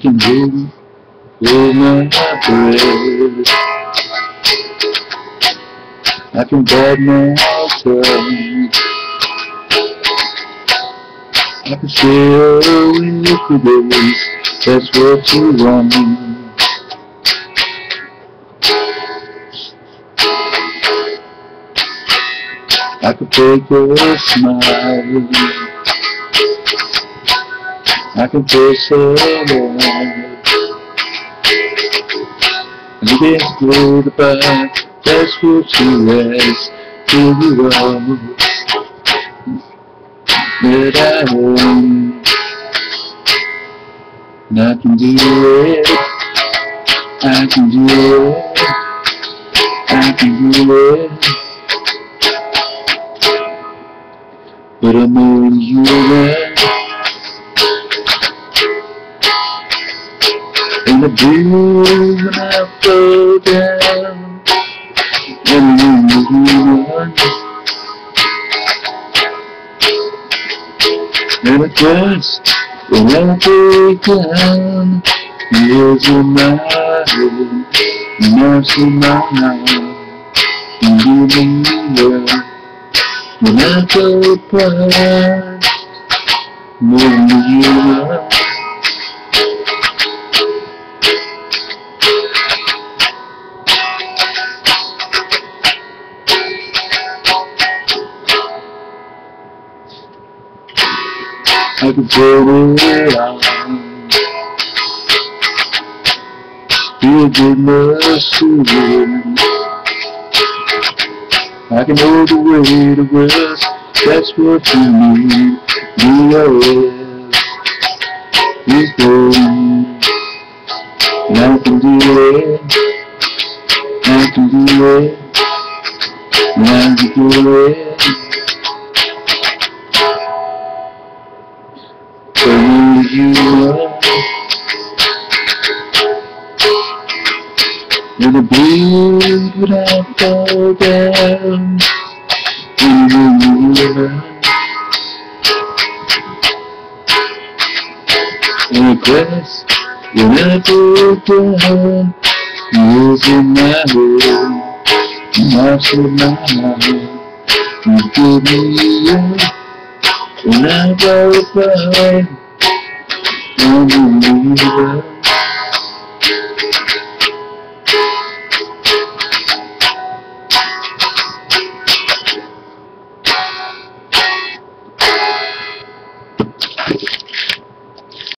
can hold, hold my breath. I can bite my tongue. I can sail with the waves, that's what you want. I could take a smile. I can taste it. And you dance through the back, that's what you ask. Here you are. That I am. And I can do it. I can do it. I can do it. But I know you And the I fall down. And you run. And at first, when I break down, in nerves in my mind, and you know well. When I go past, knowing you are I can put it on. Feel goodness to you. I can hold the weight of rest. That's what you need. Be aware. He's going. And I can do it. I can do it. And I can do it. You are. You're the breeze when I fall down in the river. And quest when I go down, years in my head, marks in my mind. You give me up when I go by on the river.